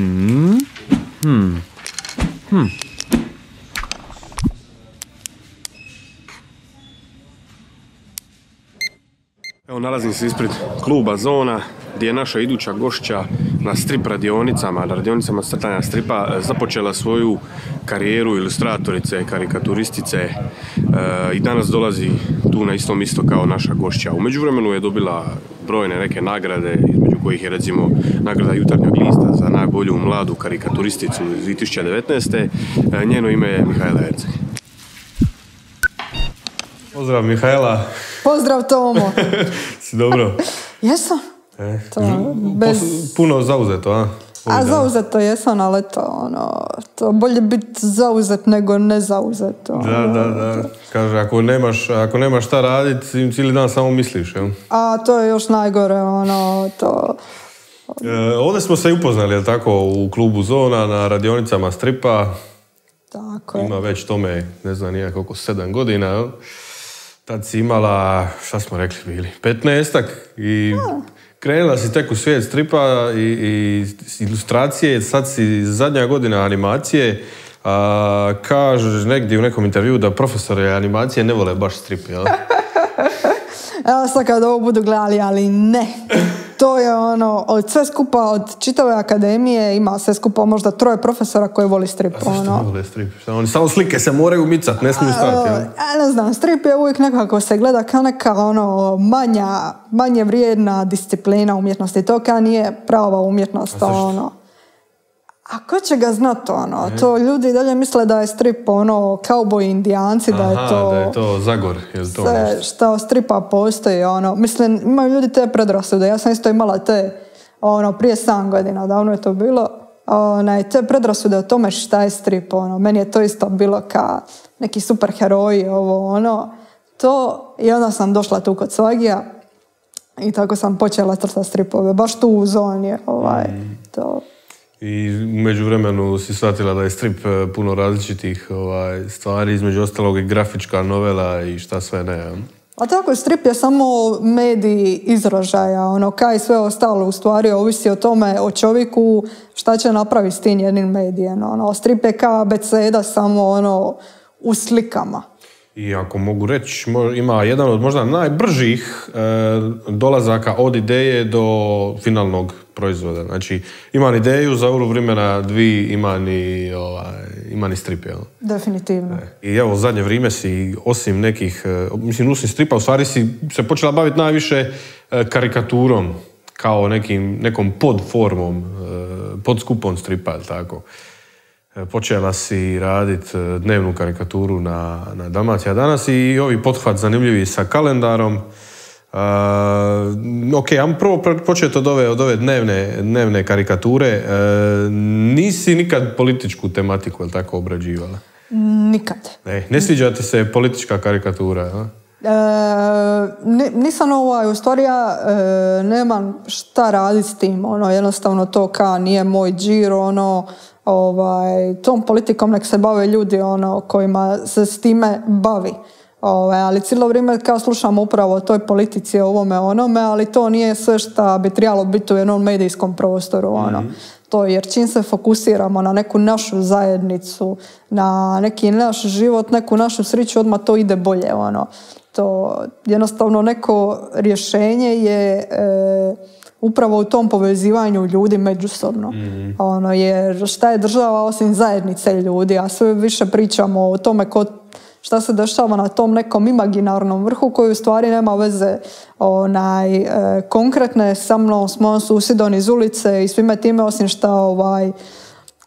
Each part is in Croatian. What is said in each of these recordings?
Hmm. Hmm. Evo nalazim se ispred kluba Zona gdje je naša iduća gošća na strip radionicama, na radionicama crtanja stripa e, započela svoju karijeru ilustratorice, karikaturistice e, i danas dolazi tu na isto mjesto kao naša gošća. U međuvremenu je dobila brojne neke nagrade, kojih je recimo nagrada jutarnjeg lista za najbolju mladu karikaturisticu iz 2019. E, njeno ime je Mihajla Erceg. Pozdrav Mihajla. Pozdrav Tomo. si dobro? Jesam. E, Puno zauzeto, a? A zauzeto jesam, ali to, ono, to bolje biti zauzet nego ne zauzeto. Da, da, da. Kaže, ako nemaš, ako nemaš šta raditi, cijeli dan samo misliš, jel? A to je još najgore, ono, to... E, ovdje smo se i upoznali, jel tako, u klubu Zona, na radionicama stripa. Tako je. Ima već tome, ne znam, nije koliko, sedam godina, jel? Tad si imala, šta smo rekli bili, petnaestak i krenula si tek u svijet stripa i, i ilustracije, sad si zadnja godina animacije, a, kažeš negdje u nekom intervju da profesori animacije ne vole baš strip, jel? Evo sad kad ovo budu gledali, ali ne to je ono, od sve skupa, od čitave akademije ima sve skupa možda troje profesora koji voli strip. A zašto ono. vole strip? Oni samo slike se moraju micat, ne smiju stati. Ja ne znam, strip je uvijek nekako se gleda kao neka ono, manja, manje vrijedna disciplina umjetnosti. To kao nije prava umjetnost. Ono. A ko će ga znat ono? E. To ljudi dalje misle da je strip ono cowboy indijanci, da je to... da je to Zagor, je to sve što stripa postoji, ono. Mislim, imaju ljudi te predrasude. Ja sam isto imala te, ono, prije 7 godina, davno je to bilo. Onaj, te predrasude o tome šta je strip, ono. Meni je to isto bilo ka neki super heroji, ovo, ono. To, i onda sam došla tu kod Svagija i tako sam počela crtati stripove, baš tu u zoni, ovaj, mm. to... I među vremenu si shvatila da je strip e, puno različitih ovaj, stvari, između ostalog i grafička novela i šta sve ne. A tako, strip je samo mediji izražaja, ono, kaj sve ostalo u stvari ovisi o tome, o čovjeku, šta će napraviti s tim jednim medijem. Ono, strip je kao abeceda samo ono, u slikama. I ako mogu reći, ima jedan od možda najbržih e, dolazaka od ideje do finalnog proizvoda. Znači, imam ideju, za uru vremena dvi ima ni, ovaj, ima ni strip, jel? Definitivno. E, I evo, zadnje vrijeme si, osim nekih, e, mislim, osim stripa, u stvari si se počela baviti najviše e, karikaturom, kao nekim, nekom podformom, pod skupom stripa, tako. Počela si raditi dnevnu karikaturu na, na Dalmacija danas i ovi pothvat zanimljivi sa kalendarom. Uh, ok, ajmo prvo početi od ove, od ove dnevne, dnevne karikature. Uh, nisi nikad političku tematiku, ili tako, obrađivala? Nikad. Ne, ne sviđa ti se politička karikatura, a? E, nisam ovaj, u stvari ja e, nemam šta raditi s tim, ono, jednostavno to ka nije moj džir, ono, ovaj, tom politikom nek se bave ljudi, ono, kojima se s time bavi. Ove, ali cijelo vrijeme kao slušamo upravo o toj politici, ovome, onome, ali to nije sve što bi trebalo biti u jednom medijskom prostoru. Ono. Mhm. To jer čim se fokusiramo na neku našu zajednicu, na neki naš život, neku našu sreću, odmah to ide bolje. Ono. To jednostavno neko rješenje je e, upravo u tom povezivanju ljudi međusobno. mm Ono, jer šta je država osim zajednice ljudi, a sve više pričamo o tome ko šta se dešava na tom nekom imaginarnom vrhu koji u stvari nema veze onaj, e, konkretne sa mnom, s mojom susjedom iz ulice i svime time osim šta ovaj,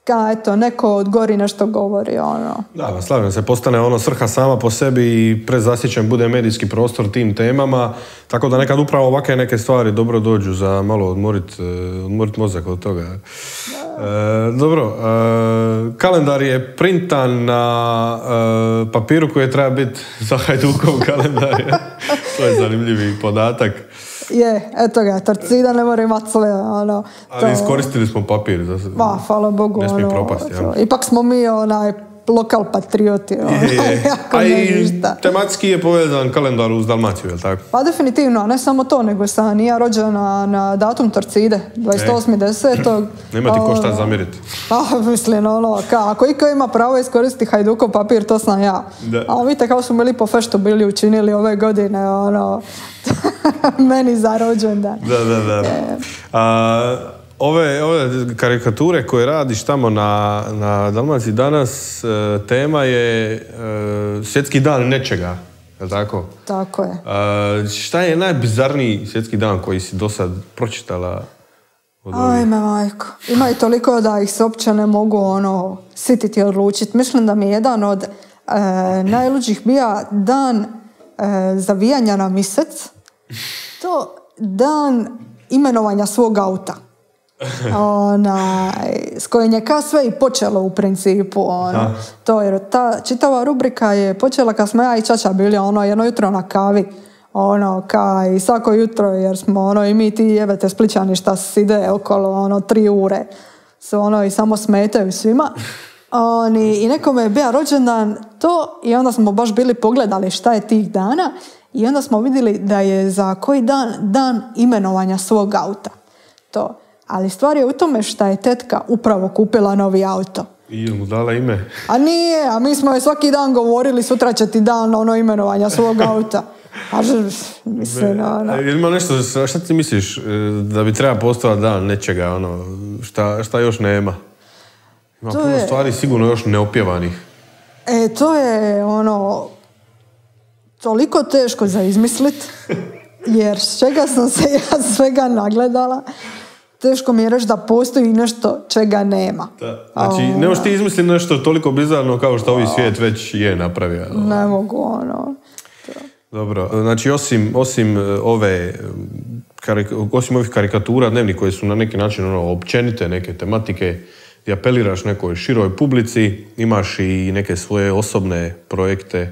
ka eto, neko od gori nešto govori, ono. Da, slavim se, postane ono svrha sama po sebi i prezasićen bude medijski prostor tim temama, tako da nekad upravo ovakve neke stvari dobro dođu za malo odmorit, e, odmorit mozak od toga. E, dobro, e, kalendar je printan na papiru koji treba biti za Hajdukov kalendar. to je zanimljivi podatak. Je, eto ga, torcida ne mora imati sve, ono. Ali iskoristili smo papir. Za... hvala Bogu. Ne smije ono, propasti, Ipak smo mi onaj lokal patrioti. ono, jako A i ništa. tematski je povezan kalendar uz Dalmaciju, je li tako? Pa definitivno, a ne samo to, nego sam i ja rođena na datum Torcide, 28.10. Nema ti ko šta Ono, zamjeriti. Pa, mislim, ono, ka, ako iko ima pravo iskoristiti Hajdukov papir, to sam ja. Da. A vidite kako smo bili po feštu bili učinili ove godine, ono, meni za rođendan. Da, da, da. A, ove, ove karikature koje radiš tamo na, na Dalmaciji danas, e, tema je e, svjetski dan nečega, je li tako? Tako je. A, šta je najbizarniji svjetski dan koji si do sad pročitala? Od? Ajme, majko. Ima i toliko da ih se uopće ne mogu ono sititi i odlučiti. Mislim da mi je jedan od e, najluđih bija dan e, zavijanja na misec. To dan imenovanja svog auta. Onaj, s kojim je ka sve i počelo u principu. Ono. To jer ta čitava rubrika je počela kad smo ja i Čača bili ono jedno jutro na kavi. Ono, ka i svako jutro jer smo ono i mi ti jebete spličani šta se ide okolo ono tri ure. Su ono i samo smetaju svima. Oni, I nekome je bio rođendan to i onda smo baš bili pogledali šta je tih dana i onda smo vidjeli da je za koji dan dan imenovanja svog auta. To. Ali stvar je u tome šta je tetka upravo kupila novi auto. I je mu dala ime? A nije, a mi smo joj svaki dan govorili sutra će ti dan ono imenovanja svog auta. A mislim, ono, E, Ima nešto, šta ti misliš, e, da bi treba postojati dan nečega, ono, šta, šta još nema? Ima To puno je- stvari sigurno još neopjevanih. E, to je ono toliko teško za izmislit, jer s čega sam se ja svega nagledala, teško mi je reći da postoji nešto čega nema. Znači, ne možeš ti izmisliti nešto toliko bizarno kao što ovi svijet već je napravio. Ne mogu, ono. Dobro, znači osim, osim e, ove e, osim ovih karikatura dnevnih koje su na neki način ono, općenite neke tematike gdje apeliraš nekoj široj publici, imaš i neke svoje osobne projekte e,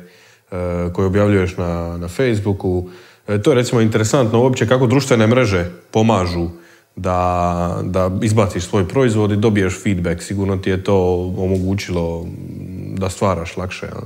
koje objavljuješ na, na Facebooku. E, to je recimo interesantno uopće kako društvene mreže pomažu da, da izbaciš svoj proizvod i dobiješ feedback. Sigurno ti je to omogućilo da stvaraš lakše. jel?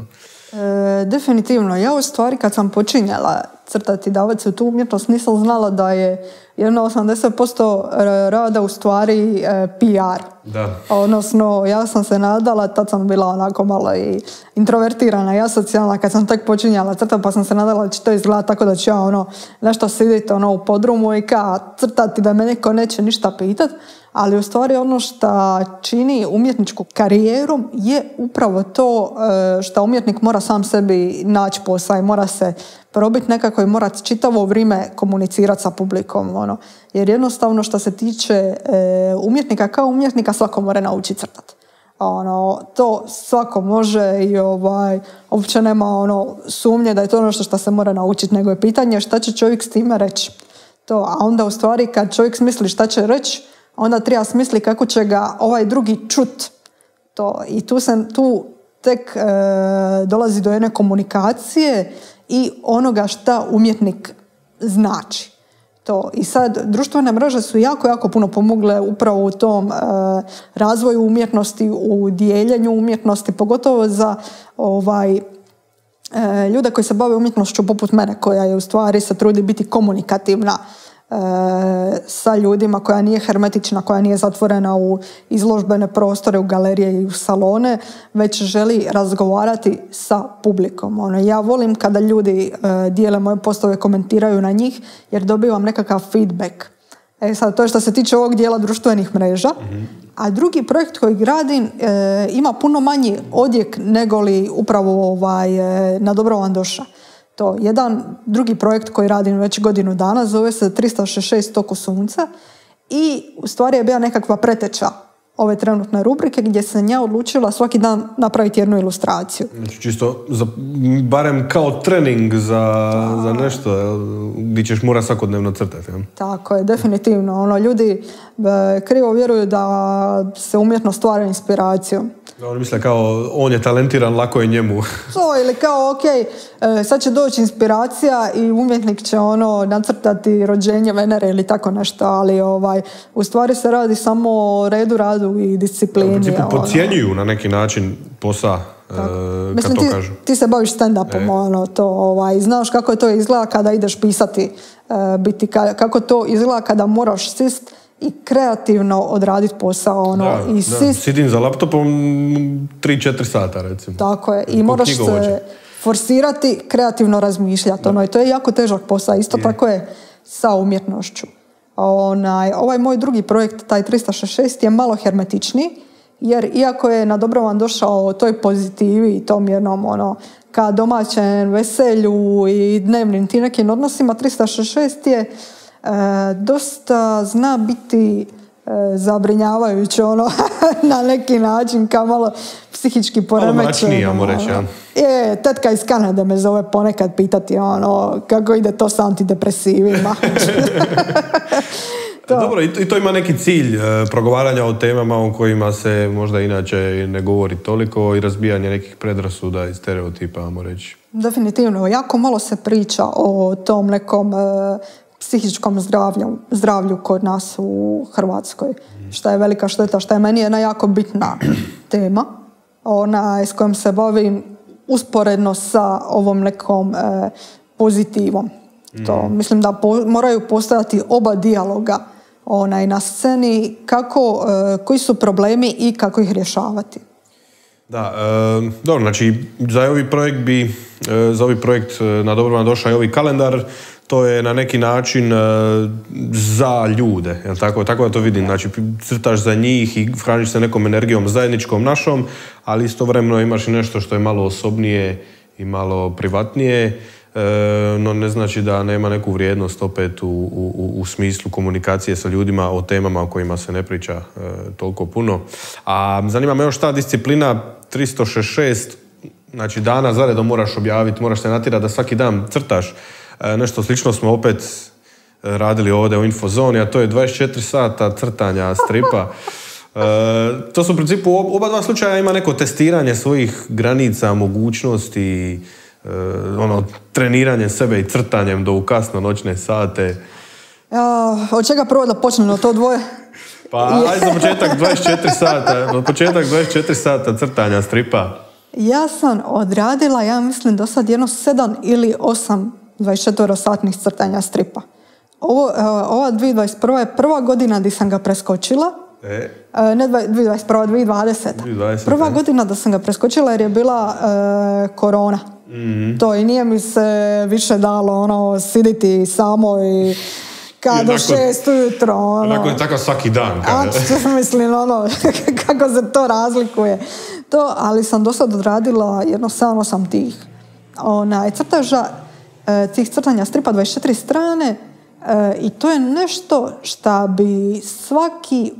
E, definitivno. Ja u stvari kad sam počinjala crtati, davati se u tu umjetnost, nisam znala da je jedno 80% rada u stvari e, PR. Da. Odnosno, ja sam se nadala, tad sam bila onako malo i introvertirana i asocijalna kad sam tek počinjala crtati, pa sam se nadala da će to izgledati tako da ću ja ono nešto siditi ono u podrumu i ka crtati da me neko neće ništa pitat, ali u stvari ono što čini umjetničku karijeru je upravo to e, što umjetnik mora sam sebi naći posao i mora se probiti nekako i mora čitavo vrijeme komunicirati sa publikom. Ono. Jer jednostavno što se tiče e, umjetnika kao umjetnika svako mora naučiti crtati. Ono, to svako može i ovaj, uopće nema ono, sumnje da je to nešto što se mora naučiti, nego je pitanje šta će čovjek s time reći. To, a onda u stvari kad čovjek smisli šta će reći, onda treba smisli kako će ga ovaj drugi čut. To, I tu, se, tu tek e, dolazi do jedne komunikacije i onoga šta umjetnik znači. To. I sad, društvene mreže su jako, jako puno pomogle upravo u tom e, razvoju umjetnosti, u dijeljenju umjetnosti, pogotovo za ovaj, e, ljude koji se bave umjetnošću poput mene, koja je u stvari se trudi biti komunikativna sa ljudima, koja nije hermetična, koja nije zatvorena u izložbene prostore, u galerije i u salone, već želi razgovarati sa publikom. Ono, ja volim kada ljudi e, dijele moje postove, komentiraju na njih, jer dobivam nekakav feedback. E sad, to je što se tiče ovog dijela društvenih mreža. A drugi projekt koji gradim e, ima puno manji odjek nego li upravo ovaj, e, na Dobrovan doša. To jedan drugi projekt koji radim već godinu dana zove se 366 toku sunca i u stvari je bila nekakva preteča ove trenutne rubrike gdje sam ja odlučila svaki dan napraviti jednu ilustraciju. Znači čisto, za, barem kao trening za, za nešto gdje ćeš mora svakodnevno crtati. jel? Tako je, definitivno. Ono, ljudi e, krivo vjeruju da se umjetno stvara inspiracijom. Da oni misle kao, on je talentiran, lako je njemu. To ili kao, ok, e, sad će doći inspiracija i umjetnik će ono nacrtati rođenje Venere ili tako nešto, ali ovaj, u stvari se radi samo o redu, radu i U disciplini. principu ono. podcjenjuju na neki način posa. e, kad Mislim, to ti, kažu. ti se baviš stand-upom, ono, to, ovaj, znaš kako je to izgleda kada ideš pisati, e, biti, ka- kako to izgleda kada moraš sist i kreativno odraditi posao, ono, Da, i da. sist, Sidim za laptopom 3-4 sata recimo. tako je, i Ko moraš se forsirati, kreativno razmišljati, ono, i to je jako težak posao, isto tako je sa umjetnošću. Onaj, ovaj moj drugi projekt, taj 366, je malo hermetičniji, jer iako je na Dobrovan došao o toj pozitivi i tom jednom ono, ka domaćem veselju i dnevnim ti nekim odnosima, 366 je dosta zna biti e, zabrinjavajuće ono na neki način kao malo psihički poremećen. mračniji, ajmo reći, ja. Je, tetka iz Kanade me zove ponekad pitati ono kako ide to s antidepresivima. To. Dobro, i to, ima neki cilj e, progovaranja o temama o kojima se možda inače ne govori toliko i razbijanje nekih predrasuda i stereotipa, ajmo reći. Definitivno, jako malo se priča o tom nekom e, psihičkom zdravlju, zdravlju kod nas u Hrvatskoj. Šta je velika šteta, šta je meni jedna jako bitna tema, ona s kojom se bavim usporedno sa ovom nekom e, pozitivom. To, mislim da po- moraju postojati oba dijaloga onaj, na sceni, kako, e, koji su problemi i kako ih rješavati. Da, e, dobro, znači za ovaj projekt bi, e, za ovaj projekt e, na dobro vam došao i ovaj kalendar, to je na neki način e, za ljude, jel tako? Tako da to vidim, znači crtaš za njih i hraniš se nekom energijom zajedničkom našom, ali istovremeno imaš i nešto što je malo osobnije i malo privatnije, e, no ne znači da nema neku vrijednost opet u, u, u smislu komunikacije sa ljudima o temama o kojima se ne priča e, toliko puno. A zanima me još ta disciplina 366 znači dana zaredom moraš objaviti, moraš se natjerati da svaki dan crtaš. E, nešto slično smo opet e, radili ovdje u Infozoni, a to je 24 sata crtanja stripa. E, to su u principu, ob- oba dva slučaja ima neko testiranje svojih granica, mogućnosti, e, ono, treniranje sebe i crtanjem do u kasno noćne sate. Ja, od čega prvo da počnem na to dvoje? Pa ajde za početak 24 sata, od početak 24 sata crtanja stripa. Ja sam odradila, ja mislim, do sad jedno sedam ili osam 24-satnih crtanja stripa. Ovo, e, ova 2021. je prva godina di sam ga preskočila. E, E, Ne dva- 2021. 2020. 2020, Prva e. godina da sam ga preskočila jer je bila e, korona. Mhm. To i nije mi se više dalo ono siditi samo i kad do šest ujutro. Ono. onako je takav svaki dan. A, Kada. što mislim, ono, kako se to razlikuje. To, ali sam do sad odradila jedno 7-8 tih onaj, crtaža, tih crtanja stripa 24 strane e, i to je nešto šta bi svaki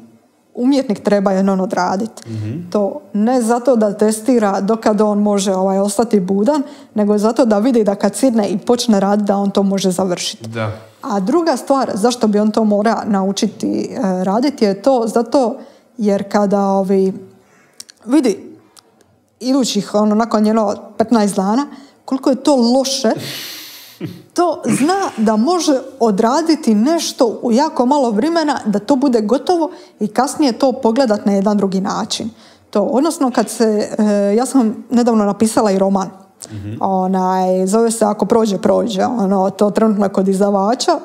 umjetnik treba jednom odraditi. To ne zato da testira dokad on može ovaj, ostati budan, nego zato da vidi da kad sidne i počne raditi da on to može završiti. Da. A druga stvar, zašto bi on to mora naučiti e, raditi je to zato jer kada ovi vidi idućih ono nakon njeno 15 dana koliko je to loše to zna da može odraditi nešto u jako malo vremena da to bude gotovo i kasnije to pogledat na jedan drugi način. To, odnosno kad se, e, ja sam nedavno napisala i roman. Onaj, zove se Ako prođe, prođe. Ono, to trenutno je kod izdavača.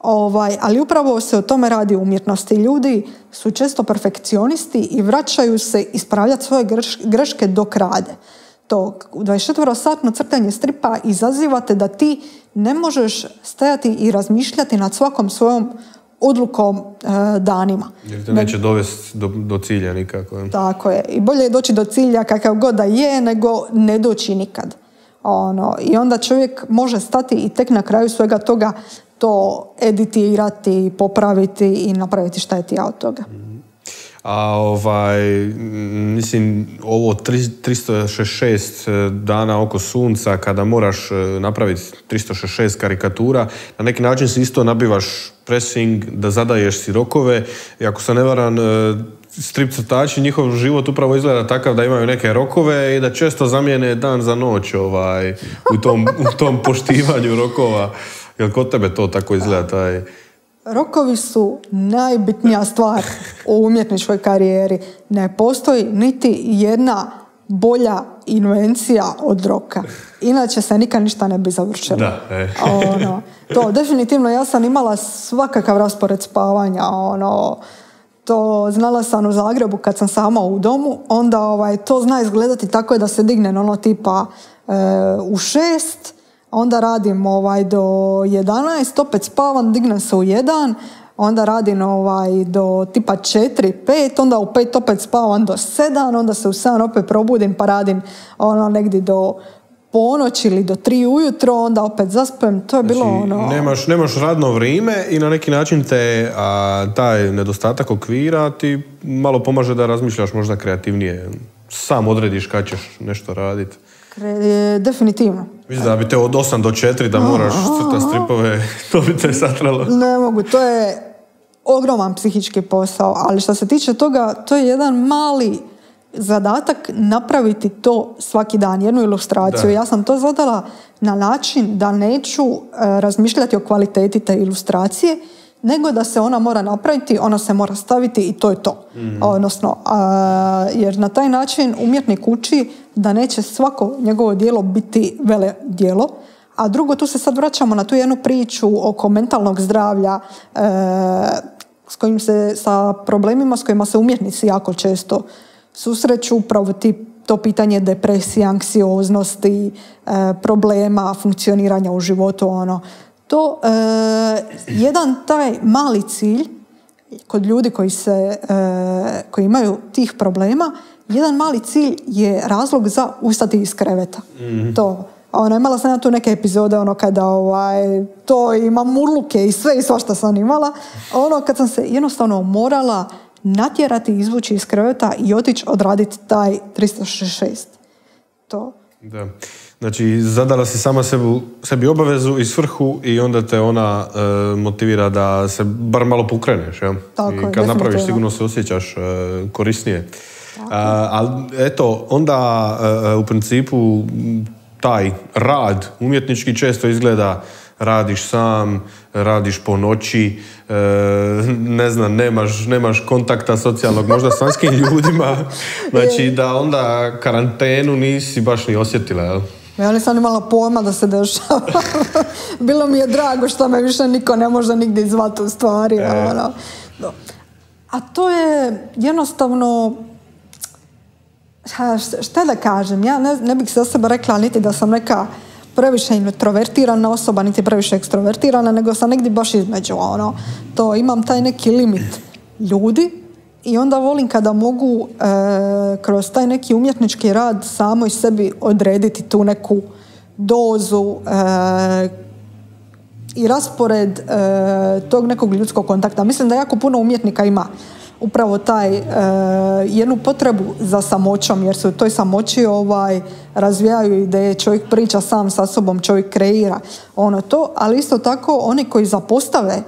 Ovaj, ali upravo se o tome radi umjetnosti. Ljudi su često perfekcionisti i vraćaju se ispravljati svoje greš- greške dok rade. To u 24-satno crtanje stripa izazivate da ti ne možeš stajati i razmišljati nad svakom svojom odlukom e, danima. Jer te neće dovesti do, do cilja nikako. Tako je. I bolje je doći do cilja kakav god da je, nego ne doći nikad. Ono, I onda čovjek može stati i tek na kraju svega toga to editirati, popraviti i napraviti šta je ti od toga. A ovaj, mislim, ovo tri- 366 dana oko sunca, kada moraš e, napraviti 366 karikatura, na neki način si isto nabivaš pressing, da zadaješ si rokove. I ako se ne varam, e, strip crtači, njihov život upravo izgleda takav da imaju neke rokove i da često zamijene dan za noć ovaj, u, tom, u tom poštivanju rokova. Jel kod tebe to tako izgleda taj... Rokovi su najbitnija stvar u umjetničkoj karijeri. Ne postoji niti jedna bolja invencija od roka. Inače se nikad ništa ne bi završilo. Da, e. ono, to definitivno ja sam imala svakakav raspored spavanja, ono, to znala sam u Zagrebu kad sam sama u domu, onda ovaj, to zna izgledati tako da se dignem ono tipa e, u šest, onda radim ovaj, do 11, opet spavam, dignem se u jedan, onda radim ovaj, do tipa 4, 5, onda u 5 opet spavam do 7, onda se u 7 opet probudim pa radim ono negdje do ponoć ili do 3 ujutro, onda opet zaspem, to je bilo Znači, ono... nemaš, nemaš radno vrijeme i na neki način te a, taj nedostatak okvira ti malo pomaže da razmišljaš možda kreativnije. Sam odrediš kad ćeš nešto raditi. Kre- definitivno. Mislim da bi te od 8 do 4 da moraš crta stripove, to bi te satralo. Ne mogu, to je ogroman psihički posao, ali što se tiče toga, to je jedan mali zadatak napraviti to svaki dan, jednu ilustraciju. Da. Ja sam to zadala na način da neću e, razmišljati o kvaliteti te ilustracije, nego da se ona mora napraviti, ona se mora staviti i to je to. Odnosno, a, jer na taj način umjetnik uči da neće svako njegovo djelo biti vele djelo, a drugo, tu se sad vraćamo na tu jednu priču oko mentalnog zdravlja, e, s kojim se, sa problemima s kojima se umjetnici jako često susreću, upravo ti, to pitanje depresije, anksioznosti, e, problema funkcioniranja u životu, ono. To, e, jedan taj mali cilj kod ljudi koji, se, e, koji imaju tih problema, jedan mali cilj je razlog za ustati iz kreveta. To. Ono, imala sam ja tu neke epizode ono kada ovaj, to imam urluke i sve i svašta sam imala. Ono kad sam se jednostavno morala natjerati, izvući iz kreveta i otići odraditi taj 366. To. Da. Znači, zadala si sama sebi, sebi obavezu i svrhu i onda te ona e, motivira da se bar malo pokreneš, ja? Tako I kad napraviš sigurno se osjećaš e, korisnije. A, ali eto, onda e, u principu taj rad umjetnički često izgleda radiš sam, radiš po noći, e, ne znam, nemaš, nemaš kontakta socijalnog možda s vanjskim ljudima, znači da onda karantenu nisi baš ni osjetila, jel? Ja nisam imala pojma da se dešava. Bilo mi je drago što me više niko ne može nigdje zvati u stvari. Ono. No. A to je jednostavno šta da kažem, ja ne, ne bih za sebe rekla niti da sam neka previše introvertirana osoba, niti previše ekstrovertirana, nego sam negdje baš između, ono, to imam taj neki limit ljudi i onda volim kada mogu e, kroz taj neki umjetnički rad samoj sebi odrediti tu neku dozu e, i raspored e, tog nekog ljudskog kontakta. Mislim da jako puno umjetnika ima upravo taj e, jednu potrebu za samoćom jer se u toj samoći ovaj razvijaju ideje, čovjek priča sam sa sobom, čovjek kreira ono to, ali isto tako oni koji zapostave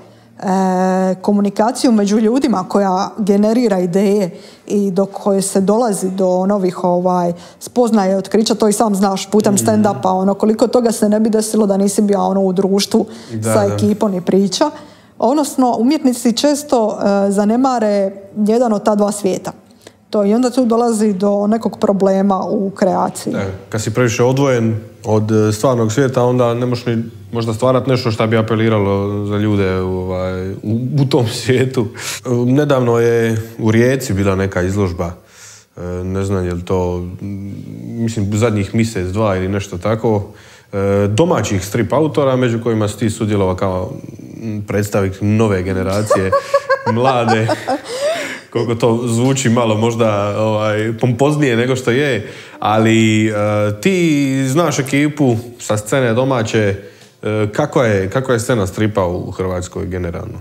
komunikaciju među ljudima koja generira ideje i do koje se dolazi do novih ovaj spoznaje otkrića, to i sam znaš putem stand-upa, ono koliko toga se ne bi desilo da nisi bio ono u društvu Da, sa ekipom i priča. Odnosno, umjetnici često e, zanemare jedan od ta dva svijeta. To i onda tu dolazi do nekog problema u kreaciji. E, kad si previše odvojen od e, stvarnog svijeta, onda ne možeš ni možda stvarati nešto što bi apeliralo za ljude ovaj, u, u tom svijetu. Nedavno je u Rijeci bila neka izložba, e, ne znam je li to, mislim, zadnjih mjesec, dva ili nešto tako, e, domaćih strip autora, među kojima si ti sudjelovao kao predstavnik nove generacije, mlade, koliko to zvuči malo možda ovaj, pompoznije nego što je, ali e, ti znaš ekipu sa scene domaće, kakva, je, kakva je scena stripa u Hrvatskoj generalno?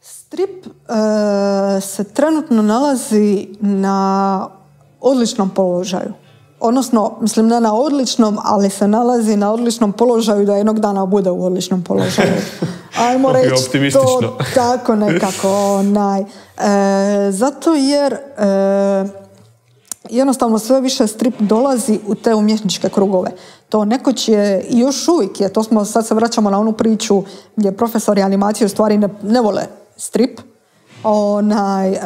Strip e, se trenutno nalazi na odličnom položaju. Odnosno, mislim ne na odličnom, ali se nalazi na odličnom položaju da jednog dana bude u odličnom položaju. Ajmo reći to tako nekako. Onaj. E, zato jer e, jednostavno sve više strip dolazi u te umjetničke krugove. To nekoć je i još uvijek je, to smo, sad se vraćamo na onu priču gdje profesori animacije u stvari ne, ne vole strip. Onaj, e,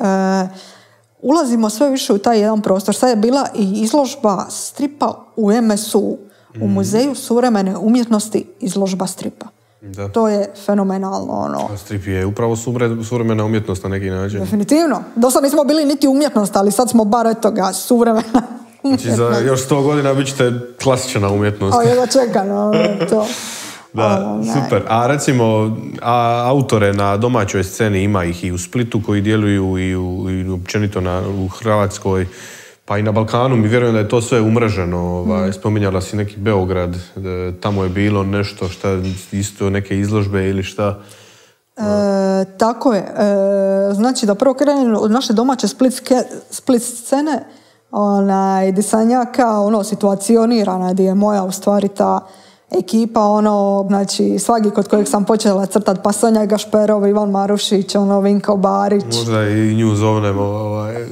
ulazimo sve više u taj jedan prostor. Sad je bila i izložba stripa u MSU, u Muzeju suvremene umjetnosti izložba stripa. Da. To je fenomenalno, ono. Strip je upravo suvre- suvremena umjetnost na neki način. Definitivno. Do sad nismo bili niti umjetnost, ali sad smo bar eto ga, suvremena Znači za još sto godina bit ćete klasična umjetnost. A jedva čekam, to. Da, super. A recimo, a, autore na domaćoj sceni ima ih i u Splitu koji djeluju i, u, i općenito na, u Hrvatskoj, pa i na Balkanu. Mi vjerujem da je to sve umreženo. Ovaj, Mm. Spominjala si neki Beograd, e, tamo je bilo nešto šta isto neke izložbe ili šta. E, tako je. E, znači da prvo krenem od naše domaće splitske, split scene, onaj, di sam ja kao ono, situacionirana, gdje je moja u stvari ta ekipa, ono, znači, svaki kod kojeg sam počela crtat, pa Sonja Gašperov, Ivan Marušić, ono, Vinko Barić. Možda i nju zovnemo ovaj, E,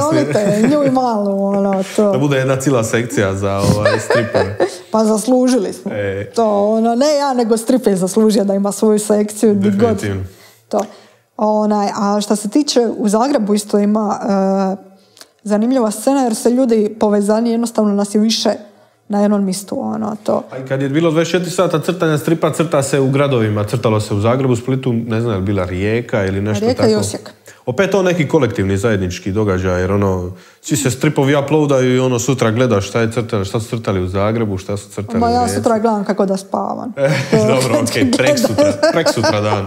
zovite, nju i malu, ono, Da to. bude jedna cijela sekcija za ovaj, stripove. Pa zaslužili smo. E. To, ono, ne ja, nego strip je zaslužio da ima svoju sekciju. god. Definitivno. To. Onaj, a što se tiče, u Zagrebu isto ima e, zanimljiva scena jer se ljudi povezani, jednostavno nas je više na jednom mjestu. Ono, to. A i kad je bilo 24 sata crtanja stripa, crta se u gradovima. Crtalo se u Zagrebu, Splitu, ne znam, je li bila Rijeka ili nešto Rijeka tako. i Osijek. Opet to neki kolektivni zajednički događaj, jer ono, svi se stripovi uploadaju i ono sutra gledaš šta je crtali, šta su crtali u Zagrebu, šta su crtali Ma ja sutra gledam kako da spavam. Dobro, ok, prek sutra, prek sutra dan.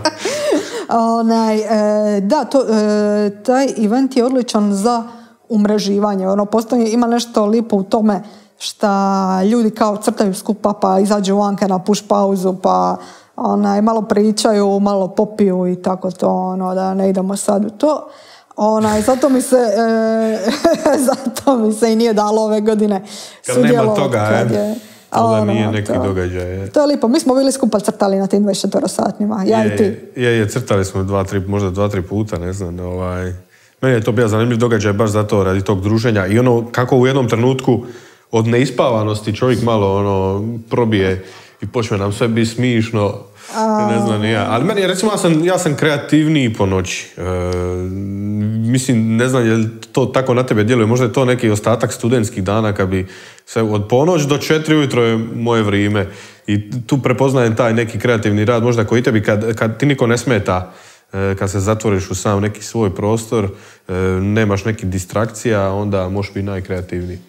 Onaj, e, da, to, e, taj event je odličan za umreživanje. Ono, postoji, ima nešto lipo u tome šta ljudi kao crtaju skupa pa izađu vanka na push pauzu pa onaj, malo pričaju, malo popiju i tako to, ono, da ne idemo sad u to. Onaj, zato mi se e, zato mi se i nije dalo ove godine Kad nema toga, kad e, je- onda ono, nije neki to. događaj. e. To je lipo. Mi smo bili skupa crtali na tim 24 satnima. Ja i ti. Je, je, je, crtali smo dva, tri, možda dva, tri puta, ne znam, ovaj... Meni je to bio zanimljiv događaj baš zato, radi tog druženja i ono, kako u jednom trenutku od neispavanosti čovjek malo ono, probije i počne nam sve biti smišno, ne znam ja. Ali meni recimo, ja sam, ja sam kreativniji po noći. E, mislim, ne znam je li to tako na tebe djeluje, možda je to neki ostatak studentskih dana kad bi se od ponoć do četiri ujutro je moje vrijeme i tu prepoznajem taj neki kreativni rad, možda koji tebi kad, kad ti niko ne smeta, e, kad se zatvoriš u sam neki svoj prostor, e, nemaš nekih distrakcija, onda možeš biti najkreativniji.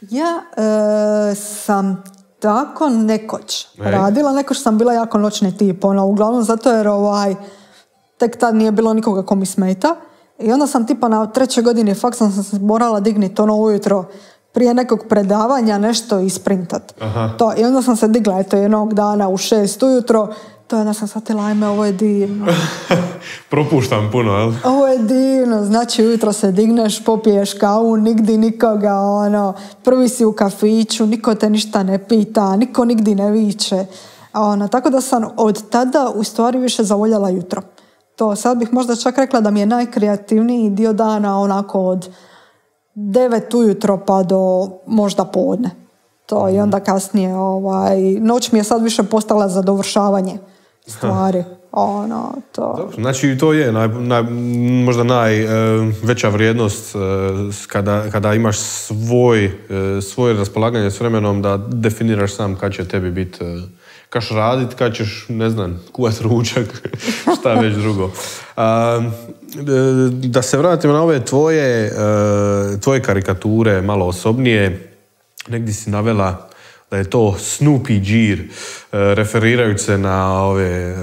Ja e, sam tako nekoć Ej. radila, nekoć sam bila jako noćni tip, ono, uglavnom zato jer ovaj, tek tad nije bilo nikoga ko mi smeta. I onda sam tipa na trećoj godini faksa sam se morala digniti ono ujutro prije nekog predavanja nešto isprintat. Aha. To, I onda sam se digla eto jednog dana u šest ujutro, to je onda sam shvatila, ajme, ovo je divno. Propuštam puno, jel? Ovo je divno, znači ujutro se digneš, popiješ kavu, nigdi nikoga, ono, prvi si u kafiću, niko te ništa ne pita, niko nigdi ne viče. Ono, tako da sam od tada u stvari više zavoljela jutro. To sad bih možda čak rekla da mi je najkreativniji dio dana onako od 9 ujutro pa do možda podne. To i onda kasnije, ovaj, noć mi je sad više postala za dovršavanje stvari. Ono, to. Dobro, Znači to je naj, naj, možda najveća vrijednost e, kada, kada imaš svoj, e, svoje raspolaganje s vremenom da definiraš sam kad će tebi biti kaš radit, kad ćeš, ne znam, kuvat ručak, šta već drugo. A, e, da se vratimo na ove tvoje, e, tvoje karikature malo osobnije, negdje si navela da je to Snoopy Džir, e, referirajući se na ove e,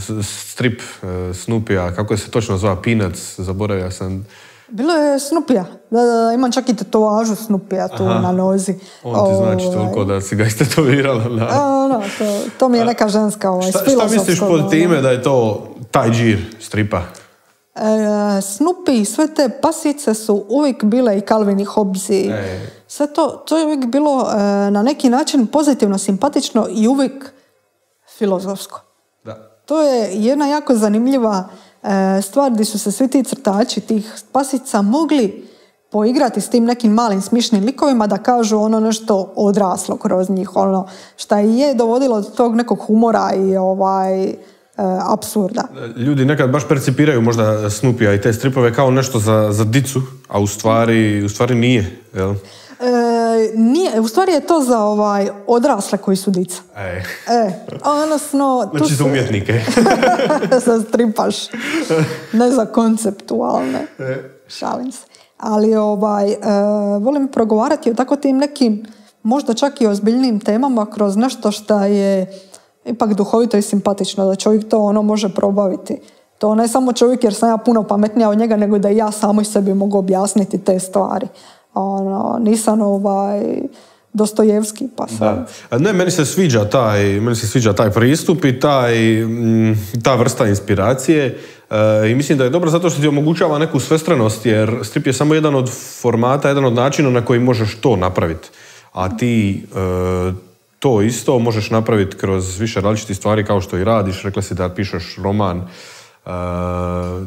s- strip e, Snoopija, kako se točno zvao, Peanuts, zaboravio sam. Bilo je Snupija. Da, da, da, imam čak i tetovažu Snupija tu Aha. na nozi. On ti znači Ovaj, toliko da si ga istetovirala. Na... a, ono, to, to mi je neka ženska ovaj, Šta, šta misliš pod time da je to taj Džir stripa? E, Snoopy i sve te pasice su uvijek bile i Calvin i Hobbes i E. sve to, to je uvijek bilo e, na neki način pozitivno, simpatično i uvijek filozofsko. Da. To je jedna jako zanimljiva e, stvar gdje su se svi ti crtači tih pasica mogli poigrati s tim nekim malim smišnim likovima da kažu ono nešto odraslo kroz njih, ono šta i je dovodilo do tog nekog humora i ovaj apsurda. Ljudi nekad baš percipiraju možda Snoopy i te stripove kao nešto za, za dicu, a u stvari, u stvari nije. Jel? E, nije, u stvari je to za ovaj odrasle koji su dica. E, E, odnosno... tu znači za se- umjetnike. za stripaš. Ne za konceptualne. Šalim se. Ali ovaj, e, volim progovarati o tako tim nekim, možda čak i ozbiljnim temama kroz nešto što je ipak duhovito i simpatično, da čovjek to ono može probaviti. To ne samo čovjek jer sam ja puno pametnija od njega, nego da i ja samoj sebi mogu objasniti te stvari. Ono, nisam ovaj Dostojevski, pa sam... Da. Ne, meni se sviđa taj, meni se sviđa taj pristup i taj, mm, ta vrsta inspiracije. E, I mislim da je dobro zato što ti omogućava neku svestranost, jer strip je samo jedan od formata, jedan od načina na koji možeš to napraviti. A ti e, to isto možeš napraviti kroz više različitih stvari kao što i radiš. Rekla si da pišeš roman, e,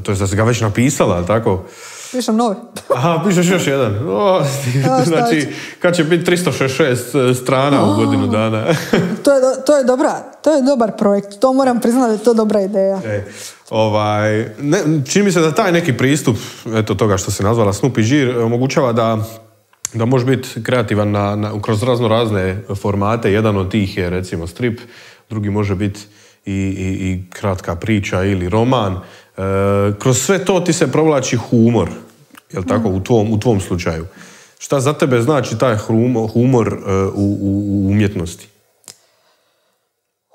to je da si ga već napisala, tako? Pišem novi. Aha, pišeš još jedan. O, znači, kad će biti 366 strana u godinu dana. To je, do- to je dobra, to je dobar projekt. To moram priznati da je to dobra ideja. E, ovaj, ne, čini mi se da taj neki pristup, eto toga što se nazvala Snoopy žir, omogućava da, da možeš biti kreativan na, na, kroz razno razne formate. Jedan od tih je recimo strip, drugi može biti i, i, i kratka priča ili roman. E, kroz sve to ti se provlači humor, jel tako, u tvom, u tvom slučaju. Šta za tebe znači taj humor, e, u, u, umjetnosti?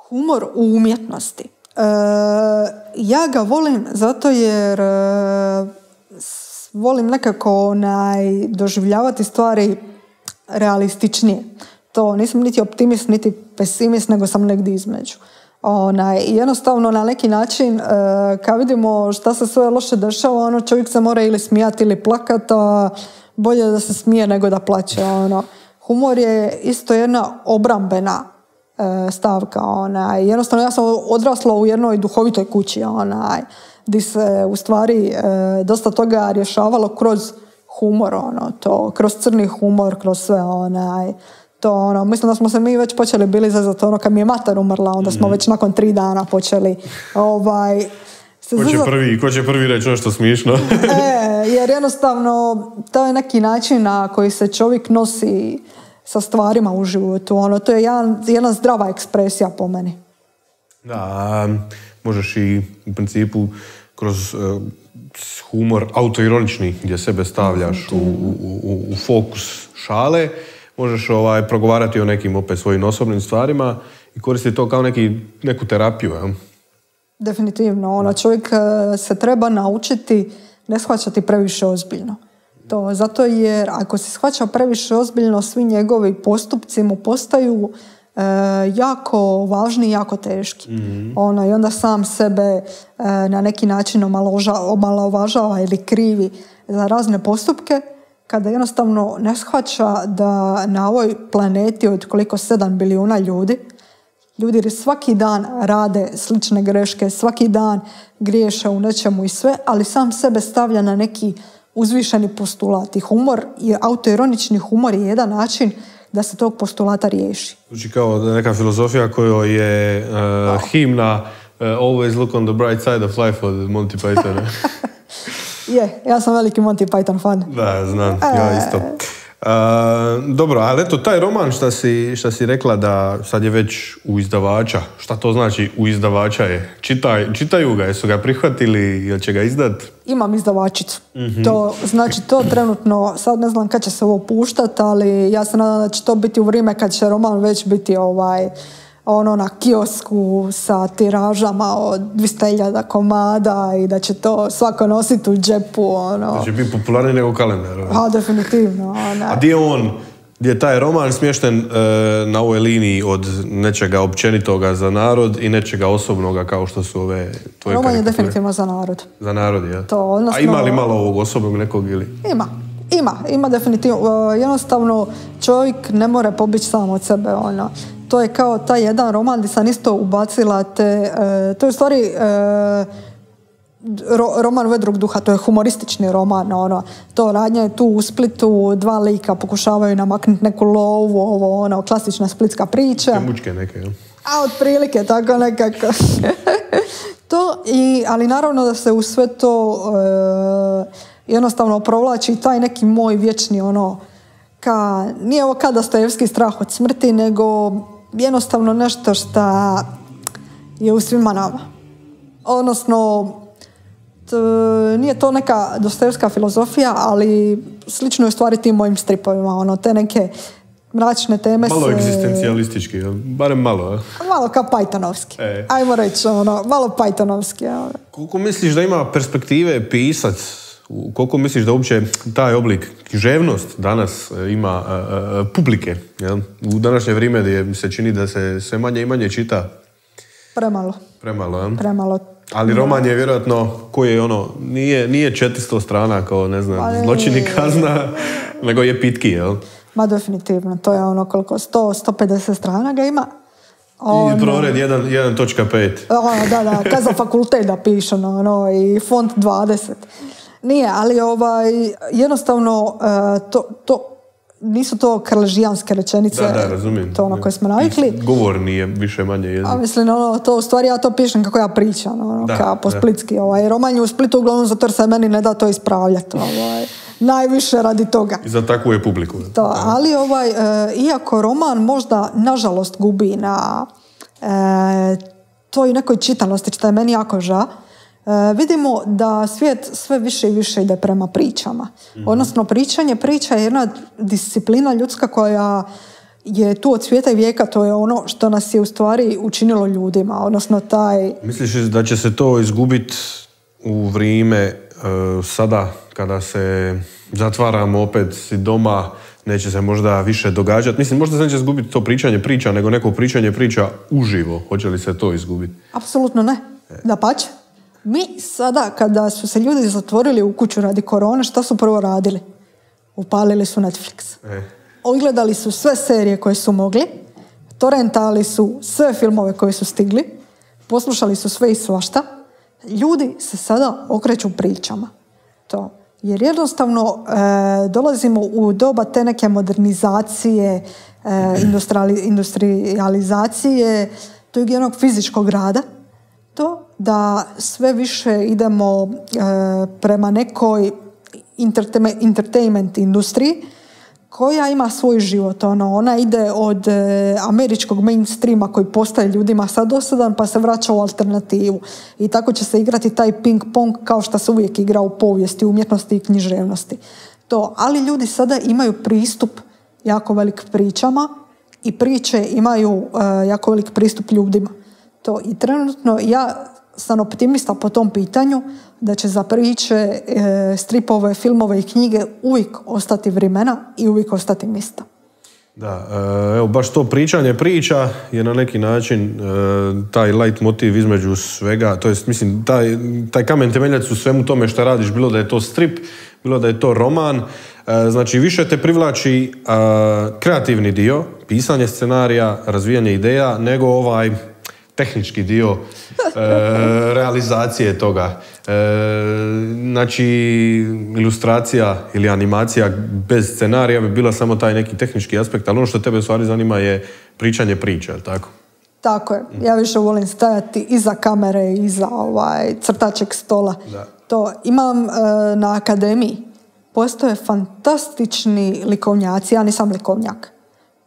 Humor u umjetnosti. E, ja ga volim zato jer e, volim nekako onaj, doživljavati stvari realističnije. To nisam niti optimist, niti pesimist, nego sam negdje između. Onaj, jednostavno na neki način e, kad vidimo šta se sve loše dešava, ono čovjek se mora ili smijati ili plakati, a bolje da se smije nego da plaće. Ono. Humor je isto jedna obrambena e, stavka. Onaj. Jednostavno ja sam odrasla u jednoj duhovitoj kući onaj, di se u stvari e, dosta toga rješavalo kroz humor, ono, to, kroz crni humor, kroz sve onaj, to ono, mislim da smo se mi već počeli bili zazvati ono kad mi je mater umrla, onda smo već nakon tri dana počeli ovaj, se Ko će zazvat- prvi, ko će prvi reći nešto smišno? E, jer jednostavno to je neki način na koji se čovjek nosi sa stvarima u životu. Ono, to je jedan, jedna zdrava ekspresija po meni. Da, možeš i u principu kroz e, humor autoironični gdje sebe stavljaš u, u, u, u fokus šale, možeš ovaj, progovarati o nekim opet svojim osobnim stvarima i koristiti to kao neki, neku terapiju. Jel? Definitivno. Ono, čovjek e, se treba naučiti ne shvaćati previše ozbiljno. To, zato jer ako se shvaća previše ozbiljno, svi njegovi postupci mu postaju e, jako važni i jako teški. Ono, I onda sam sebe e, na neki način omaloža- omalovažava ili krivi za razne postupke kada jednostavno ne shvaća da na ovoj planeti od koliko 7 bilijuna ljudi Ljudi svaki dan rade slične greške, svaki dan griješe u nečemu i sve, ali sam sebe stavlja na neki uzvišeni postulat. I humor, i autoironični humor je jedan način da se tog postulata riješi. Zvuči kao neka filozofija kojoj je e, himna e, Always look on the bright side of life od Monty Pythona. Je, ja sam veliki Monty Python fan. Da, znam, ja isto. E, dobro, ali eto, taj roman šta si, šta si rekla da sad je već u izdavača, šta to znači u izdavača je? Čitaj, čitaju ga, jesu ga prihvatili, jel će ga izdat? Imam izdavačicu. To, znači to trenutno, sad ne znam kad će se ovo puštat, ali ja se nadam da će to biti u vrijeme kad će roman već biti ovaj ono na kiosku sa tiražama od 200.000 komada i da će to svako nositi u džepu. Ono. Da će biti popularniji nego kalendar. ono. A, definitivno. Ona. A gdje je on, gdje je taj roman smješten e, na ovoj liniji od nečega općenitoga za narod i nečega osobnoga kao što su ove tvoje Roman je definitivno za narod. Za narod, ja? To, odnosno- A ima li malo ovog osobnog nekog ili? Ima. Ima, ima definitivno. E, Jednostavno, čovjek ne more pobići sam od sebe. Ono. To je kao taj jedan roman gdje sam isto ubacila te... e, to je u stvari e, ro- roman vedrog duha, to je humoristični roman. Ono. To radnja je tu u Splitu, dva lika pokušavaju namaknuti neku lovu, ovo, ono, klasična splitska priča. Mučke neke, jel? A otprilike tako nekako. To, i, ali naravno da se u sve to e, jednostavno provlači taj neki moj vječni ono, ka, nije ovo kada Stojevski strah od smrti, nego jednostavno nešto što je u svima nama. Odnosno, t, nije to neka Dostojevska filozofija, ali slično je u stvari tim mojim stripovima. Ono, te neke mračne teme Malo se... egzistencijalistički, jel? barem malo. a? Malo kao Pythonovski. E. Ajmo reći, ono, malo Pythonovski. ono. Koliko misliš da ima perspektive pisac? U- Koliko misliš da uopće taj oblik književnost danas e, ima e, e, publike? U današnje vrijeme gdje mi se čini da se sve manje i manje čita Premalo, premalo. Jel? premalo. Ali roman je vjerojatno koji je ono, nije, nije 400 strana kao ne znam, Pa ne, zločin i nije. kazna, nego je pitki, jel? Ma definitivno, to je ono koliko, 100, 150 strana ga ima. Ono, I prored 1.5. ono, da, da, kad za fakultet da piše, ono, ono, i font 20. Nije, ali ovaj, jednostavno, e, to, to, nisu to krležijanske rečenice. Da, da, razumijem. To ono koje smo navikli. Govor nije više manje jezik. A mislim, ono, to u stvari ja to pišem kako ja pričam, ono, Da, kao po da. splitski. Ovaj. Roman je u Splitu uglavnom zato jer se meni ne da to ispravljati. Ovaj. Najviše radi toga. I za takvu je publiku. To, ali ovaj, e, iako roman možda nažalost gubi na e, toj nekoj čitanosti, što je meni jako ža, e, vidimo da svijet sve više i više ide prema pričama. Odnosno, pričanje priča je jedna disciplina ljudska koja je tu od svijeta i vijeka, to je ono što nas je u stvari učinilo ljudima, odnosno taj Misliš da će se to izgubiti u vrijeme e, sada kada se zatvaramo opet si doma, neće se možda više događati. Mislim, možda se neće izgubiti to pričanje priča, nego neko pričanje priča uživo. Hoće li se to izgubiti? Apsolutno ne. Da pače. Mi sada, kada su se ljudi zatvorili u kuću radi korone, šta su prvo radili? Upalili su Netflix. E. Ogledali su sve serije koje su mogli, torrentali su sve filmove koje su stigli, poslušali su sve i svašta. Ljudi se sada okreću pričama. To. Jer jednostavno e, dolazimo u doba te neke modernizacije, e, industriali- industrijalizacije, tog jednog fizičkog rada, to da sve više idemo e, prema nekoj entertainment, industriji koja ima svoj život. Ono, ona ide od e, američkog mainstreama koji postaje ljudima sad dosadan pa se vraća u alternativu. I tako će se igrati taj ping pong kao što se uvijek igra u povijesti, umjetnosti i književnosti. To, ali ljudi sada imaju pristup jako velik pričama i priče imaju e, jako velik pristup ljudima. To i trenutno ja sam optimista po tom pitanju da će za priče, e, stripove, filmove i knjige uvijek ostati vremena i uvijek ostati mjesta. Da, e, evo baš to pričanje priča je na neki način e, taj light motiv između svega, to jest mislim taj, taj kamen temeljac u svemu tome što radiš, bilo da je to strip, bilo da je to roman, znači više te privlači kreativni dio, pisanje scenarija, razvijanje ideja, nego ovaj tehnički dio e, realizacije toga. E, znači, ilustracija ili animacija bez scenarija bi bila samo taj neki tehnički aspekt, ali ono što tebe u stvari zanima je pričanje priče, jel tako? Tako je. Ja više volim stajati iza kamere, iza ovaj, crtačeg stola. Da. To imam e, na akademiji. Postoje fantastični likovnjaci. Ja nisam likovnjak.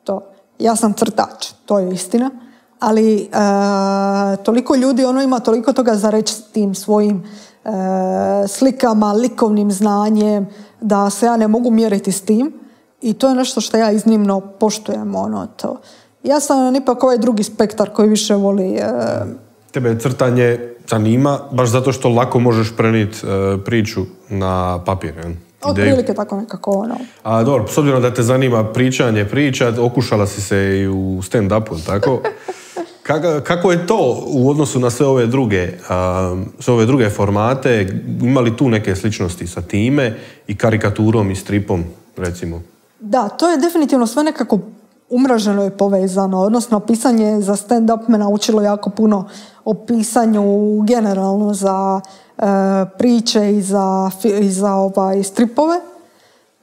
To. Ja sam crtač. To je istina. Ali e, toliko ljudi, ono ima toliko toga za reći s tim svojim e, slikama, likovnim znanjem, da se ja ne mogu mjeriti s tim. I to je nešto što ja iznimno poštujem. Ono, to. Ja sam ipak ovaj drugi spektar koji više voli... e, Tebe crtanje zanima baš zato što lako možeš prenijeti e, priču na papir, otprilike tako nekako ono. A dobro, s obzirom da te zanima pričanje priča, okušala si se i u stand-upu, tako? Kako, je to u odnosu na sve ove druge, sve ove druge formate? Ima li tu neke sličnosti sa time i karikaturom i stripom, recimo? Da, to je definitivno sve nekako umraženo i povezano, odnosno pisanje za stand-up me naučilo jako puno o pisanju generalno za e, priče i za, i za ovaj, stripove.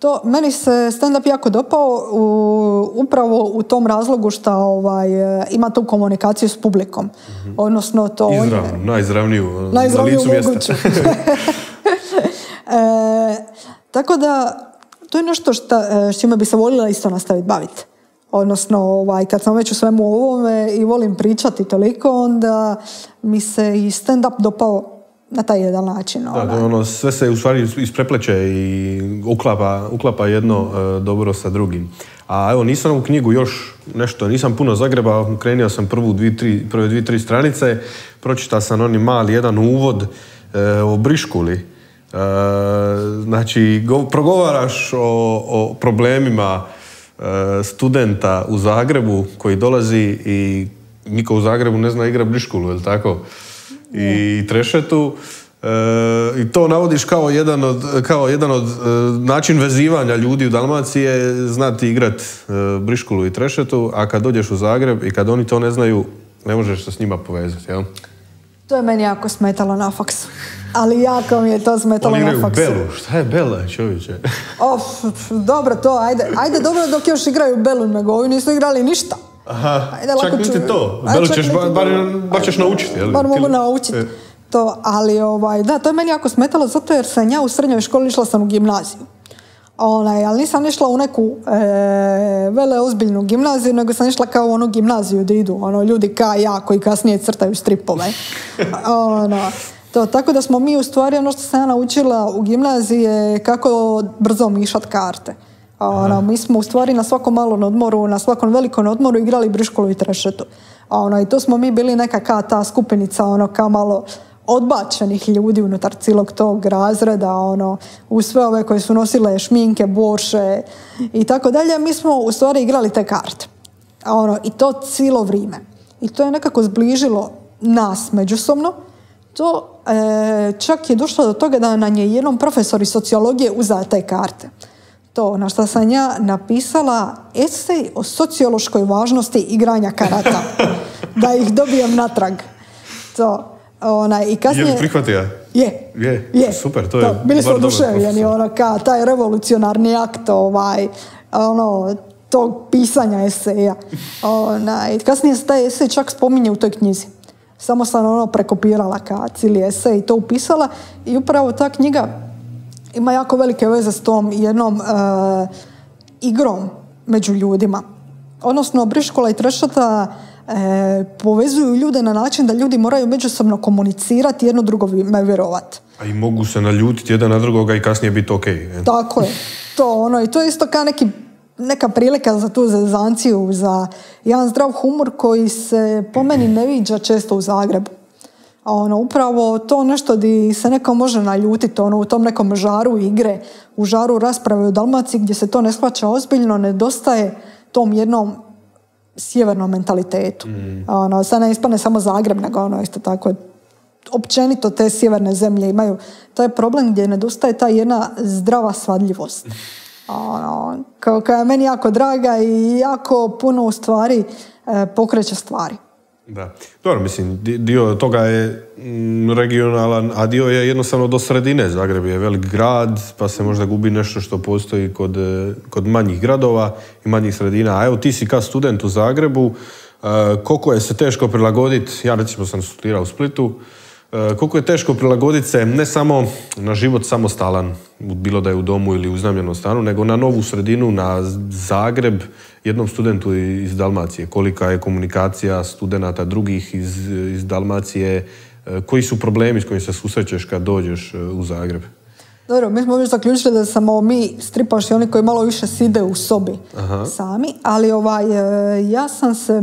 To, meni se stand-up jako dopao u, upravo u tom razlogu što ovaj, ima tu komunikaciju s publikom. Odnosno to... on Izravno, najizravniju, na najizravniju licu mjesta. moguću. e, tako da, to je nešto šta, e, s čime bi se voljela isto nastaviti baviti. Odnosno, ovaj, kad sam već u svemu ovome i volim pričati toliko, onda mi se i stand-up dopao na taj jedan način. Da, to je ono, sve se u stvari isprepleće i uklapa, uklapa jedno e, dobro sa drugim. A evo, nisam ovu knjigu još nešto, nisam puno zagrebao, krenio sam prvu, dvi, tri, prve dvije, tri stranice, pročitao sam oni mali jedan uvod e, o Briškuli. E, znači, go- progovaraš o, o problemima e, studenta u Zagrebu koji dolazi i niko u Zagrebu ne zna igra Briškulu, je li tako? I trešetu. E, I to navodiš kao jedan od, kao jedan od e, način vezivanja ljudi u Dalmaciji je znati igrat e, Briškulu i trešetu, a kad dođeš u Zagreb i kad oni to ne znaju, ne možeš se s njima povezati, jel? To je meni jako smetalo na faksu. Ali jako mi je to smetalo na faksu. Belu. Šta je Bela, čovječe? Of, dobro, to, ajde, ajde dobro dok još igraju Belu, nego ovi nisu igrali ništa. Aha, Ajde, čak lako niti ću- to. čak ćeš, bar, bar, bar ćeš naučiti, jel? Bar mogu Ti- naučiti E, to, ali ovaj, da, to je meni jako smetalo zato jer sam ja u srednjoj školi išla sam u gimnaziju. Onaj, ali nisam išla u neku e, vele ozbiljnu gimnaziju, nego sam išla kao u onu gimnaziju gdje idu ono, ljudi ka ja koji kasnije crtaju stripove. ono, to, tako da smo mi u stvari ono što sam ja naučila u gimnaziji je kako brzo mišat karte. Ono, mi smo u stvari na svakom malom odmoru, na svakom velikom odmoru igrali briškolu i trešetu. A Ono, I to smo mi bili neka ka ta skupinica, ono, kao malo odbačenih ljudi unutar cijelog tog razreda, ono, u sve ove koje su nosile šminke, borše i tako dalje, mi smo u stvari igrali te karte. A Ono, I to cijelo vrijeme. I to je nekako zbližilo nas međusobno. To e, čak je došlo do toga da nam je jednom profesor iz sociologije uzeo te karte. To na što sam ja napisala esej o sociološkoj važnosti igranja karata. da ih dobijem natrag. To, onaj, i Je kasnije... li prihvatio? Je. Je, super, to je Bili su dobar oduševljeni, ono, ka, taj revolucionarni akt, ovaj, ono, tog pisanja eseja. Onaj, kasnije se taj esej čak spominje u toj knjizi. Samo sam ono prekopirala ka cijeli esej i to upisala i upravo ta knjiga ima jako velike veze s tom jednom e, igrom među ljudima. Odnosno, Briškola i Trešata e, povezuju ljude na način da ljudi moraju međusobno komunicirati, jedno drugome vjerovati. A i mogu se naljutiti jedan na drugoga i kasnije biti okej. e. Tako je. To, ono, I to je isto kao neki, neka prilika za tu zezanciju, za jedan zdrav humor koji se po meni ne viđa često u Zagrebu. Ono, upravo to nešto di se neko može naljutiti, ono, u tom nekom žaru igre, u žaru rasprave u Dalmaciji gdje se to ne shvaća ozbiljno, nedostaje tom jednom sjevernom mentalitetu. Ono, sad ne ispane samo Zagreb, nego ono, isto tako općenito te sjeverne zemlje imaju taj problem gdje nedostaje ta jedna zdrava svadljivost. Ono, kao, koja je meni jako draga i jako puno u stvari e, pokreće stvari. Da. Dobro, mislim, di- dio toga je mm, regionalan, a dio je jednostavno do sredine. Zagreb je velik grad, pa se možda gubi nešto što postoji kod, e, kod manjih gradova i manjih sredina. A evo, ti si kao student u Zagrebu, e, koliko je se teško prilagoditi, ja recimo sam studirao u Splitu, koliko je teško prilagoditi se ne samo na život samostalan, bilo da je u domu ili u iznajmljenom stanu, nego na novu sredinu, na Zagreb, jednom studentu iz Dalmacije. Kolika je komunikacija studenata drugih iz, iz Dalmacije, e, koji su problemi s kojim se susrećeš kad dođeš e, u Zagreb? Dobro, mi smo već zaključili da samo mi stripaši oni koji malo više side u sobi sami, ali ovaj, e, ja sam se,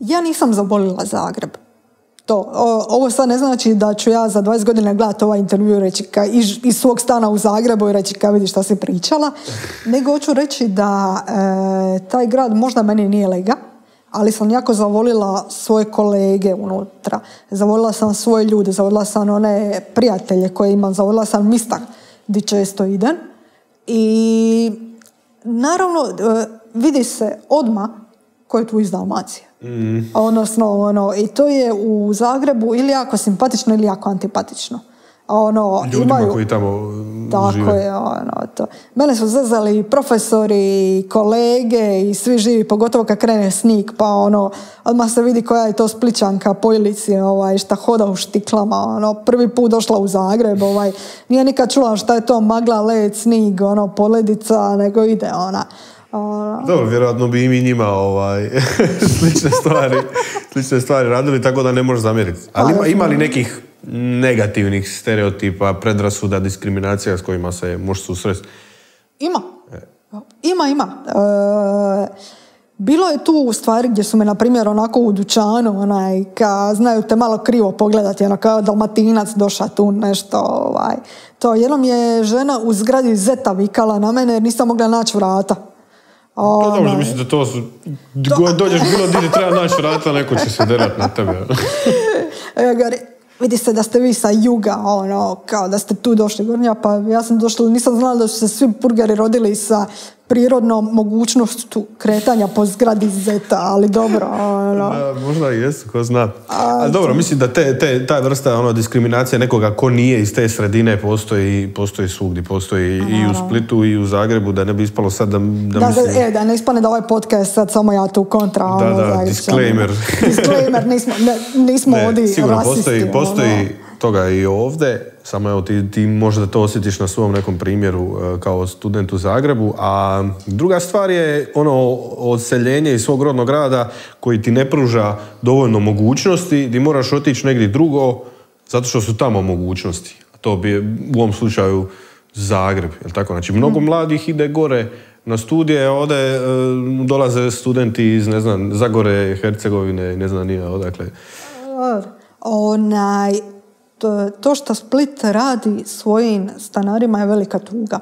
ja nisam zabolila Zagreb. To, o- ovo sad ne znači da ću ja za 20 godina gledati ovaj intervju reći ka, iz, iz svog stana u Zagrebu i reći ka vidi šta si pričala, nego hoću reći da e, taj grad možda meni nije lega, ali sam jako zavolila svoje kolege unutra. Zavolila sam svoje ljude, zavolila sam one prijatelje koje imam, zavolila sam mista di često idem. I naravno e, vidi se odma ko je tu iz Dalmacije. Odnosno, ono, i to je u Zagrebu ili jako simpatično ili jako antipatično. Ono, Ljudima imaju, koji tamo Tako žive. je, ono, to. Mene su zezali i profesori, i kolege i svi živi, pogotovo kad krene snik, pa ono, odmah se vidi koja je to spličanka po ilici, ovaj, šta hoda u štiklama, ono, prvi put došla u Zagreb, ovaj, nije nikad čula šta je to magla, led, snig, ono, poledica, nego ide ona. Dobro, vjerojatno bi i mi njima ovaj, slične stvari, slične stvari radili, tako da ne možeš zamjeriti. Ali ima, ima li nekih negativnih stereotipa, predrasuda, diskriminacija s kojima se možeš susresti? Ima. Ima, ima. E, bilo je tu stvari gdje su me, na primjer, onako u dućanu, onaj, ka, znaju te malo krivo pogledati, ono, kao dalmatinac došao tu nešto, ovaj. To, jednom je žena u zgradi Zeta vikala na mene jer nisam mogla naći vrata. Pa dobro, Onaj. mislim da to su... go- Dođeš bilo ti treba naći vrata, neko će se derat na tebe. Vidi se da ste vi sa juga, ono, kao da ste tu došli gornja, pa ja sam došla, nisam znala da su se svi burgeri rodili sa prirodnom mogućnošću kretanja po zgradi Zeta, ali dobro, ono. Da, možda i jesu, ko zna. Ali dobro, mislim da te, te, ta vrsta ono, diskriminacije nekoga ko nije iz te sredine postoji, postoji svugdje. Postoji i u Splitu i u Zagrebu, da ne bi ispalo sad da, da, Da, mislim... e, da ne ispane da ovaj podcast sad samo ja tu kontra. Da, ono, da, disclaimer. disclaimer, nismo, ne, nismo Ne, ovdje sigurno, rasisti. postoji, ono. postoji toga i ovdje, samo evo ti, ti možda to osjetiš na svom nekom primjeru e, kao student u Zagrebu, a druga stvar je ono odseljenje iz svog rodnog grada koji ti ne pruža dovoljno mogućnosti, di moraš otići negdje drugo zato što su tamo mogućnosti. A to bi u ovom slučaju Zagreb, jel tako? Znači, mnogo mladih ide gore na studije, ovdje e, dolaze studenti iz, ne znam, Zagore, Hercegovine, ne znam nije odakle. Onaj, to, to što Split radi svojim stanarima je velika tuga.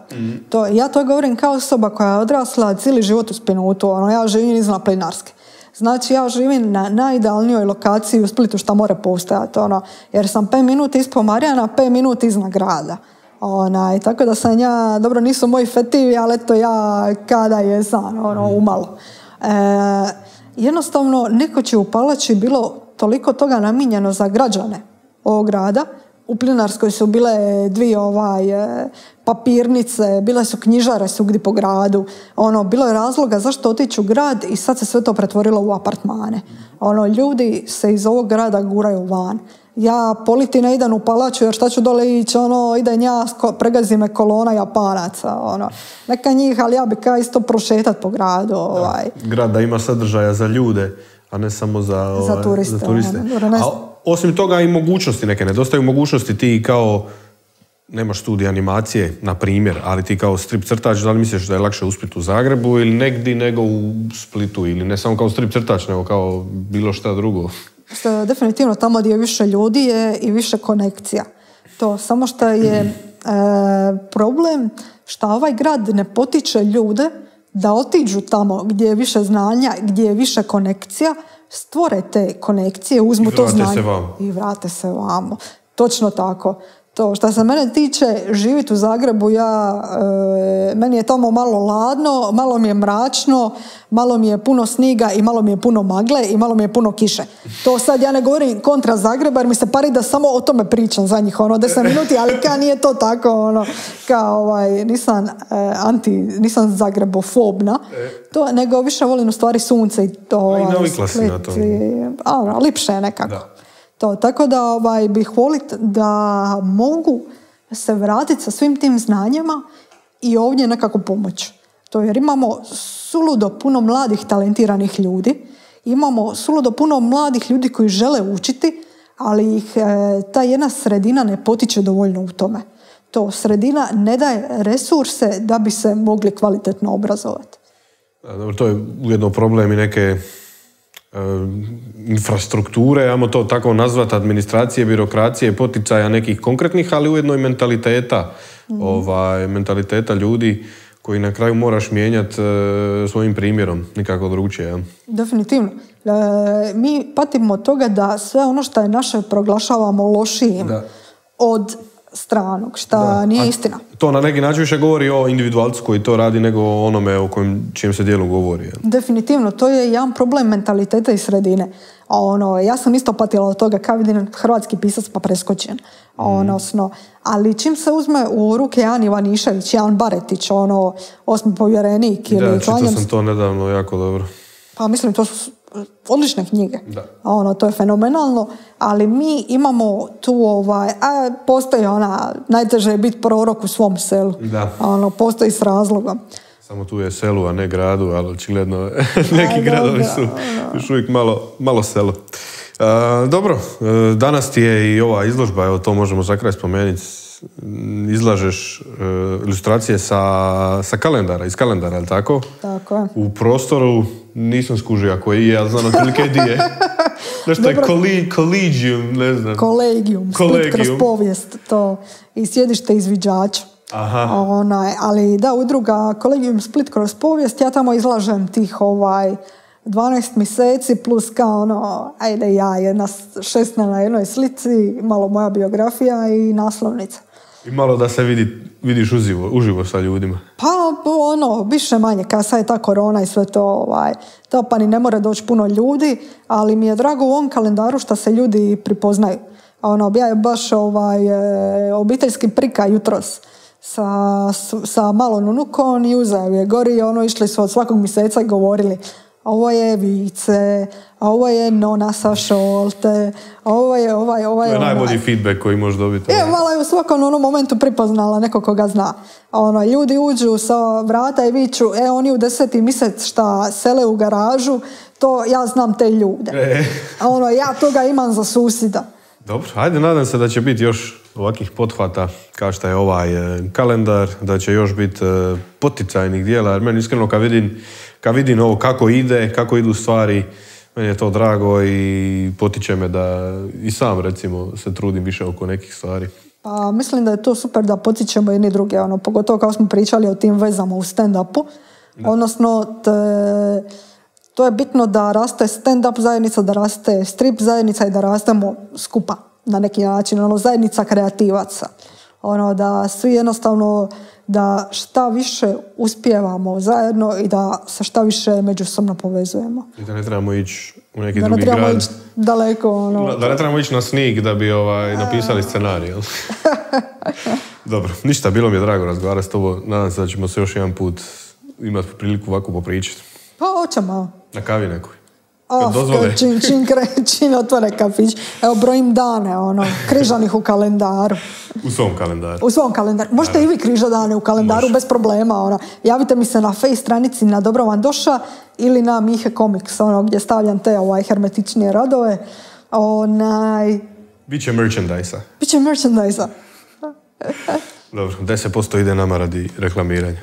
To, ja to govorim kao osoba koja je odrasla cijeli život u Spinutu. Ono, ja živim iznad Plinarske. Znači ja živim na najidealnijoj lokaciji u Splitu što more postojati. Ono, jer sam 5 minuta ispod Marijana, 5 minuta iznad grada. Onaj, tako da sam ja, dobro nisu moji fetivi, ali eto ja kada jesam, ono, umalo. E, jednostavno, neko će u Palači bilo toliko toga namijenjeno za građane ovog grada. U Plinarskoj su bile dvije ovaj, e, papirnice, bile su knjižare svugdje po gradu. Ono, bilo je razloga zašto otići u grad i sad se sve to pretvorilo u apartmane. Ono, ljudi se iz ovog grada guraju van. Ja politi ne idem u palaču jer šta ću dole ići, ono, ide nja, sko- pregazi me kolona japanaca, ono. Neka njih, ali ja bi kao isto prošetat po gradu, ovaj. grad da ima sadržaja za ljude, a ne samo za, ovaj, turiste, za turiste. ono, osim toga i mogućnosti neke, nedostaju mogućnosti ti kao nemaš studij animacije, na primjer, ali ti kao strip crtač, da li misliš da je lakše uspjeti u Zagrebu ili negdje nego u Splitu ili ne samo kao strip crtač, nego kao bilo šta drugo? Definitivno tamo gdje je više ljudi je i više konekcija. To samo što je e, problem što ovaj grad ne potiče ljude da otiđu tamo gdje je više znanja, gdje je više konekcija, stvore te konekcije, uzmu I to se znanje i vrate se vamo. Točno tako. To što se mene tiče, živjeti u Zagrebu, ja, e, meni je tamo malo ladno, malo mi je mračno, malo mi je puno sniga i malo mi je puno magle i malo mi je puno kiše. To sad ja ne govorim kontra Zagreba jer mi se pari da samo o tome pričam za njih, ono, 10 minuti, ali ka nije to tako, ono, kao ovaj, nisam e, anti, nisam zagrebofobna, to, nego više volim u stvari sunce i to. i ovaj, navikla si na to. A, ono, lipše je nekako. Da. To, tako da ovaj, bih volit da mogu se vratiti sa svim tim znanjima i ovdje nekako pomoći. To jer imamo suludo puno mladih talentiranih ljudi, imamo suludo puno mladih ljudi koji žele učiti, ali ih e, ta jedna sredina ne potiče dovoljno u tome. To sredina ne daje resurse da bi se mogli kvalitetno obrazovati. Dobro, to je ujedno problem i neke infrastrukture, ajmo to tako nazvati, administracije, birokracije, poticaja nekih konkretnih, ali ujedno i mentaliteta, ovaj, mentaliteta ljudi koji na kraju moraš mijenjati svojim primjerom, nikako drugčije. Definitivno. E, mi patimo od toga da sve ono što je naše proglašavamo lošijim Da. od stranog, šta nije istina. To na neki način više govori o individualcu koji to radi nego o onome o kojem, čijem se dijelu govori. Definitivno, to je jedan problem mentaliteta i sredine. A Ono, ja sam isto patila od toga kao vidim hrvatski pisac pa preskočen. Odnosno, ali čim se uzme u ruke Jan Ivanišević, Jan Baretić, ono, osmi povjerenik ili Da, čitao sam to nedavno jako dobro. pa mislim, to su odlične knjige. Da. Ono, to je fenomenalno, ali mi imamo tu, ovaj, a postoji ona, najteže je biti prorok u svom selu. Da. Ono, postoji s razlogom. Samo tu je selu, a ne gradu, ali očigledno neki A, gradovi su još uvijek malo, malo selo. E, dobro, e, danas ti je i ova izložba, evo to možemo za kraj spomenuti. Izlažeš e, ilustracije sa, sa kalendara, iz kalendara, je tako? Tako je. U prostoru nisam skužio ako je, ja znam otprilike di je. Nešto je koli, collegium, ne znam. Kolegium, Split kroz povijest, to i sjedište izviđača. Aha. Onaj, ali da, udruga Kolegium Split kroz povijest, ja tamo izlažem tih ovaj 12 mjeseci plus kao ono, ajde ja, jedna šestna na jednoj slici, malo moja biografija i naslovnica. I malo da se vidi, vidiš uživo, uživo sa ljudima. Pa ono, više manje, kad sad je ta korona i sve to, ovaj, to pa ni ne mora doći puno ljudi, ali mi je drago u ovom kalendaru što se ljudi pripoznaju. Ono, ja je baš ovaj, e, obiteljski prika jutros sa, sa malom unukom i uzeo je gori, ono, išli su od svakog mjeseca i govorili ovo je Vice, ovo je Nona sa Šolte, ovo je ovaj, ovaj, To je onaj. najbolji feedback koji možeš dobiti. E, malo je u svakom onom momentu pripoznala neko koga zna. Ono, ljudi uđu sa vrata i viču, e, oni u deseti mjesec šta sele u garažu, to ja znam te ljude. E. Ono, ja toga imam za susida. Dobro, ajde, nadam se da će biti još ovakvih pothvata kao što je ovaj e, kalendar, da će još biti e, poticajnih dijela, jer meni iskreno kad vidim, kad vidim ovo kako ide, kako idu stvari, meni je to drago i potiče me da i sam recimo se trudim više oko nekih stvari. Pa mislim da je to super da potičemo jedni druge, ono, pogotovo kao smo pričali o tim vezama u stand-upu. Odnosno, te- to je bitno da raste stand-up zajednica, da raste strip zajednica i da rastemo skupa na neki način, ono, zajednica kreativaca. Ono, da svi jednostavno, da šta više uspijevamo zajedno i da se šta više međusobno povezujemo. I da ne trebamo ići u neki Da ne drugi trebamo grad. ići daleko, ono, Da- Da ne trebamo ići na snig da bi ovaj, napisali scenarij. Dobro, ništa, bilo mi je drago razgovarati s tobom. Nadam se da ćemo se još jedan put imati priliku ovako popričati. pa hoćemo. Na kavi nekoj. Oh, dozvole. čim, čim, kre- čim otvore kafić. Evo, brojim dane, ono, križanih u kalendaru. U svom kalendaru. U svom kalendaru. Možete i vi križa dane u kalendaru Može. bez problema. Ono. Javite mi se na face stranici na Dobro vam doša ili na Mihe Comics, ono, gdje stavljam te ovaj, hermetičnije radove. Onaj, Biće merchandise Biće merchandise Dobro, 10% ide nama radi reklamiranja.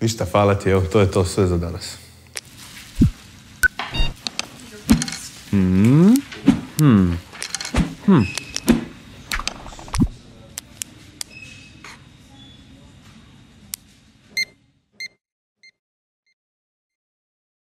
Ništa, hvala ti, evo, to je to sve za danas. Hmm.